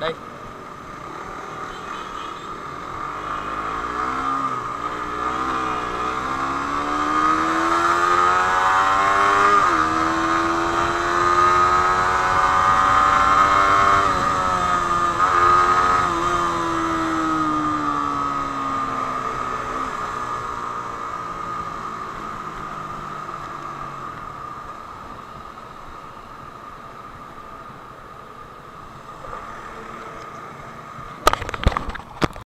đây